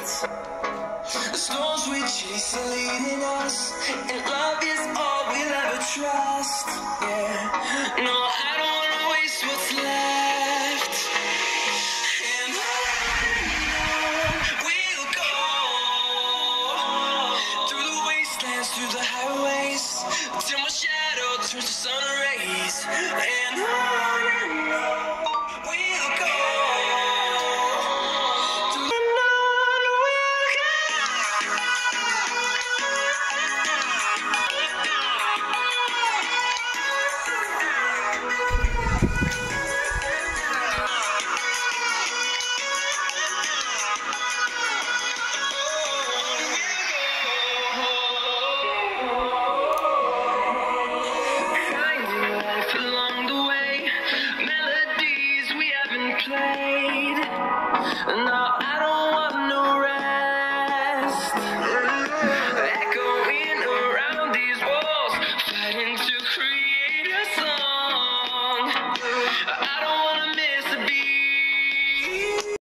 The storms we chase are leading us, and love is all we'll ever trust. Yeah. No, I don't wanna waste what's left. And on we'll go through the wastelands, through the highways till my shadow turns to sun rays and I... Echoing around these walls, fighting to create a song.